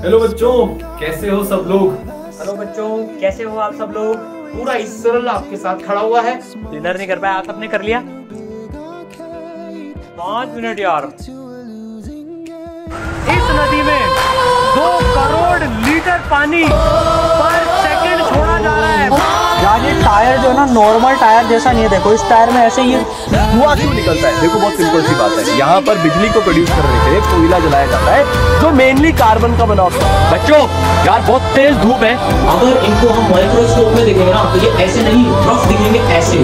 Hello बच्चों। कैसे हो सब लोग? हेलो बच्चों। कैसे हो आप सब लोग? पूरा इसरल आपके साथ खड़ा हुआ है। डिनर नहीं कर पाया, आप सबने कर लिया? पाँच मिनट यार। इस नदी में दो करोड़ लीटर पानी टायर जो है ना नॉर्मल टायर जैसा नहीं है। देखो इस टायर में ऐसे ये धुआँ क्यों निकलता है? देखो बहुत सिंपल सी बात है। यहाँ पर बिजली को प्रोड्यूस करने के लिए कोयला जलाया जाता है जो मेनली कार्बन का बना होता है। बच्चों यार बहुत तेज धूप है। अगर इनको हम माइक्रोस्कोप में देखेंगे ना तो ये ऐसे नहीं रफ दिखेंगे ऐसे।